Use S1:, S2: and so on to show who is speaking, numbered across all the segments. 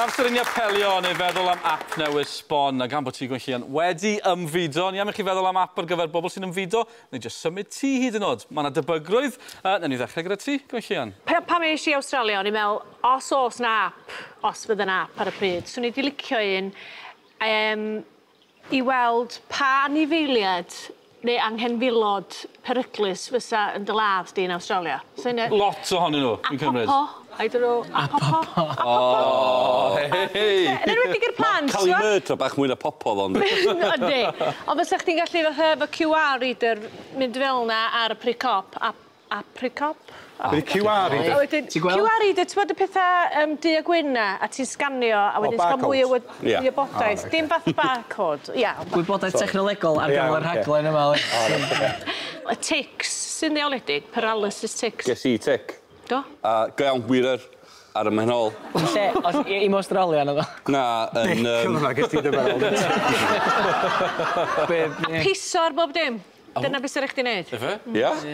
S1: Mae'n amser i ni apelio neu feddwl am app newydd sbon a gan bod ti Gwynllian wedi ymfudo, ni am i chi feddwl am app ar gyfer bobl sy'n ymfudo neu jyst symud ti hyd yn oed. Mae yna debygrwydd. Uh, Nen ni ddechrau gyda ti, Gwynllian.
S2: Pa, pam eis i Australia, o'n i'n meddwl, os oes na app, os fydd yn app ar y pryd, swn i wedi licio un um, i weld pa anifeiliad neu anghenfilod peryglus fysa yn dy ladd di yn Australia? Syniad...
S1: Lot ohonyn nhw, dwi'n cymryd.
S2: Apopo. I don't know, Apopo.
S1: popo. A oh, hei!
S2: Yn enwedig i'r plant,
S3: Cael ei Cael i bach mwy na popo, ddo'n.
S2: Ydy. Ond fysa chdi'n gallu fatha fy QR reader mynd fel na ar y pre-cop a apricop.
S4: Wedi oh, QR i
S2: dy. QR i dy, ti'n bod y pethau um, du a gwyn na, a ti'n sganio, a oh, wedyn sgan mwy o wybodaeth. Dim fath barcode. Ia.
S5: Gwybodaeth technolegol ar gael yr rhaglen yma.
S2: Ah, y tics, sy'n ddeoledig, paralysis tics.
S3: Ges i tic.
S2: Do?
S3: A gael wirer ar y menol.
S5: Lle, i i'm Australia na
S3: Na, yn... Nic,
S4: yma, gysdi dy menol.
S5: A
S2: piso ar bob dim? Dyna beth sy'n rhaid i wneud?
S1: Efe? Mm.
S3: Ia?
S1: Oce,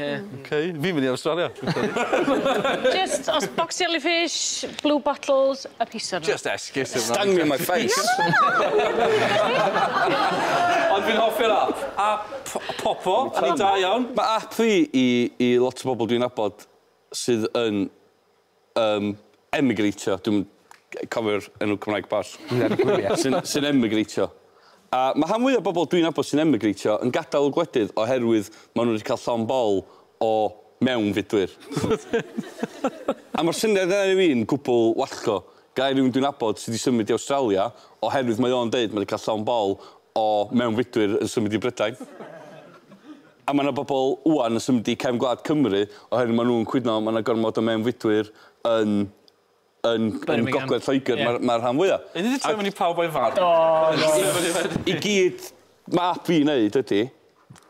S1: fi'n mynd i Australia.
S2: Just os box jellyfish, blue bottles, a piso nhw.
S1: Just esgus.
S3: Stung me in my face.
S1: Ond fi'n hoffi'r app. App Popo, a ni da iawn.
S3: Mae app fi i, i lot o bobl dwi'n abod sydd yn um, emigreitio. Dwi'n cofio'r enw Cymraeg bas. Sy'n emigreitio. A mae han fwy o bobl dwi'n abod sy'n emigreitio yn gadael y gwledydd oherwydd maen nhw wedi cael llon bol o mewn fydwyr. a mae'r syniad yna i fi'n gwbl wallgo. Gai rhywun dwi'n abod sydd wedi symud i Australia oherwydd mae o'n deud mae wedi cael llon bol o mewn fydwyr yn symud i Brydain. A mae yna bobl wwan yn symud i cefn gwlad Cymru oherwydd maen nhw'n cwydno mae yna gormod o mewn fydwyr yn yn, yn gogledd Lloegr, yeah. mae'r ma rhan fwyaf.
S1: Ydy wedi troi i pawb o'i far?
S3: I gyd mae ap i wneud ydy,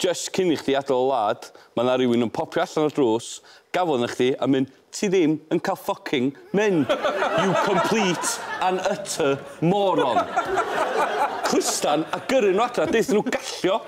S3: just cyn i chdi adael y lad, mae yna rhywun yn popio allan o'r drws, gafon i chdi, a mynd, ti ddim yn cael fucking mynd. You complete and utter moron. Clystan a gyrru nhw adra, deithyn nhw gallio.